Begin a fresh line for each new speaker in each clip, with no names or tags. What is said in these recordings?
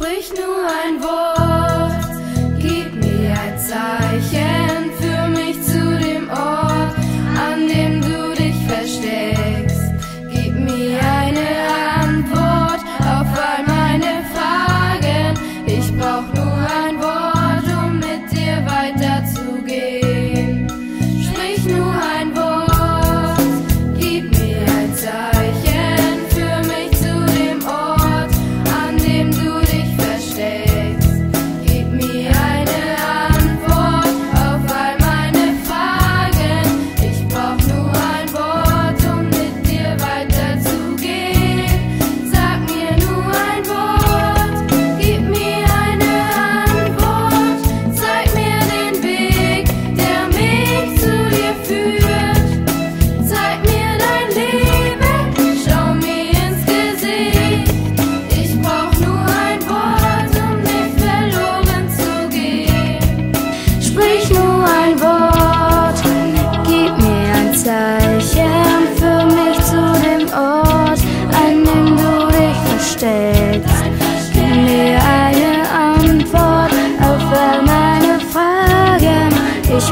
Sprich nur ein Wort, gib mir ein Zeichen,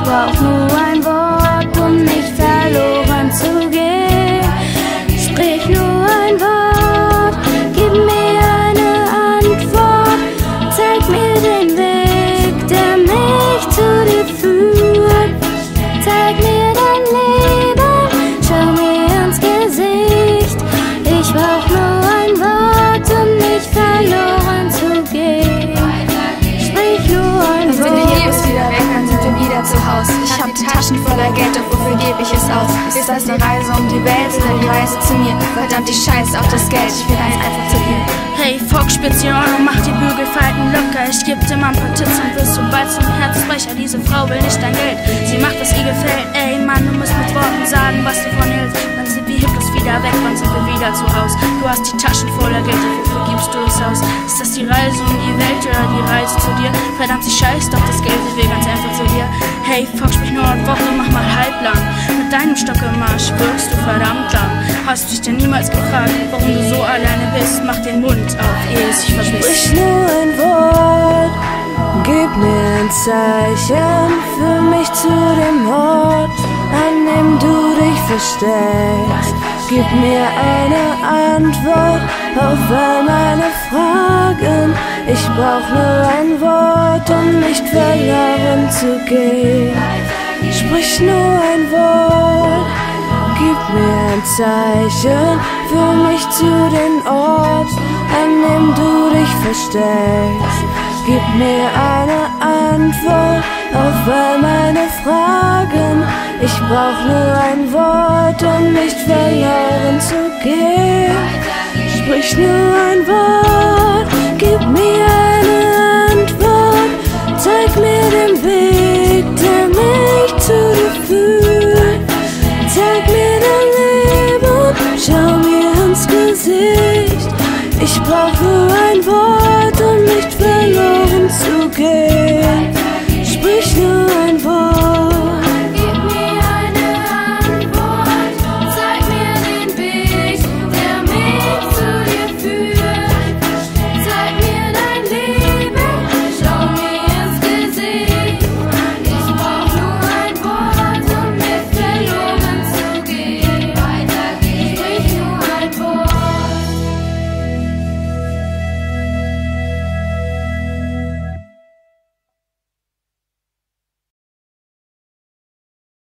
Ich brauch nur ein
Taschen voller Geld, doch wofür gebe ich es aus? Ist das die Reise um die Welt oder die Reise zu mir? Verdammt, die Scheiße auf das Geld, ich will ganz einfach zu dir.
Hey, Fox, Ohren, mach die Bügelfalten locker. Ich geb dir mal ein paar Tipps und wirst du bald zum Herzbrecher. Diese Frau will nicht dein Geld, sie macht, was ihr gefällt. Ey, Mann, du musst mit Worten sagen, was du von hältst. Wann sind wir hipplos wieder weg, wann sind wir wieder zu Haus? Du hast die Taschen voller Geld, wofür gibst du es aus? Ist das die Reise um die Welt oder die Reise zu dir? Verdammt, sie scheißt, doch das Geld will ganz einfach zu dir. Hey, Fox, sprich nur eine Woche, mach mal halblang. Mit deinem Stock im Marsch wirkst du verdammt lang. Hast du dich denn niemals gefragt, warum du so alleine bist? Mach den Mund auf, ehe es sich verpisst.
Sprich nur ein Wort, gib mir ein Zeichen für mich zu dem Ort, an dem du dich versteckst. Gib mir eine Antwort auf all meine Fragen. Ich brauch nur ein Wort, nicht verloren zu gehen. Sprich nur ein Wort. Gib mir ein Zeichen für mich zu dem Ort, an dem du dich versteckst. Gib mir eine Antwort auf all meine Fragen. Ich brauch nur ein Wort, um nicht verloren zu gehen. Sprich nur ein Wort, nicht. Ich brauche ein Wort, um nicht verloren zu gehen.